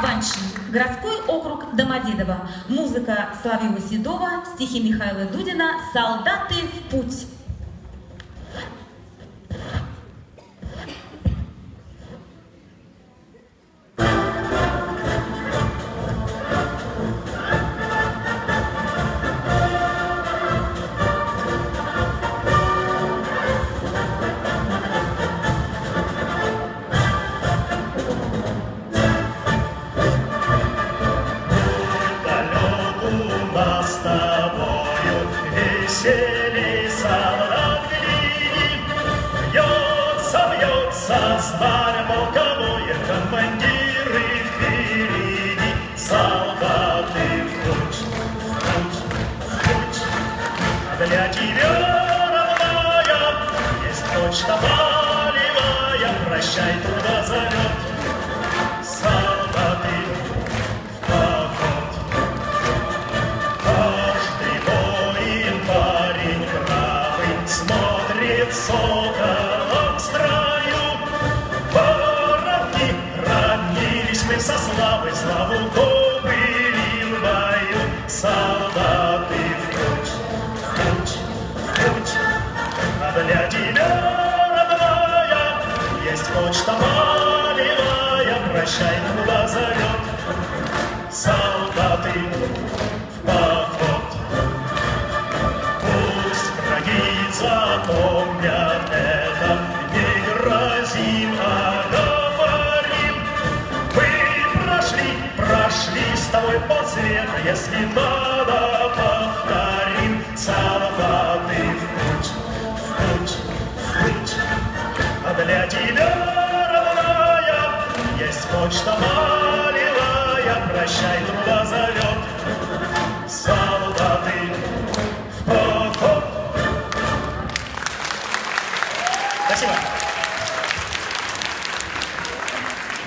Аваншин. Городской округ Домодедово. Музыка Славила Седова, стихи Михаила Дудина «Солдаты в путь». Веселье солдат глини. Бьется, бьется знамя полковое, командиры впереди, солдаты в путь, в путь, в. А для тебя, родная, есть почта полевая, прощай, туда со славой, славу добыли в бою. Солдаты в путь, в путь, в путь. А для тебя, родная, есть почта малевая, прощай, куда зовет солдаты в поход. Пусть враги запомнят прошли, прошли с тобой полсвета, если надо, повторим. Солдаты в путь, в путь, в путь. А для тебя, родная, есть почта малевая, прощай, труда зовет. Солдаты в поход. Спасибо.